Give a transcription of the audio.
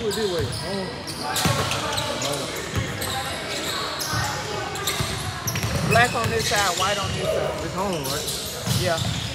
Who is this way? oh Black on this side, white on this side. It's home, right? Yeah.